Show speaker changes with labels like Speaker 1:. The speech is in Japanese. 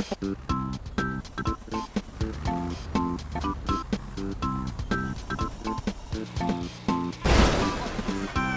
Speaker 1: you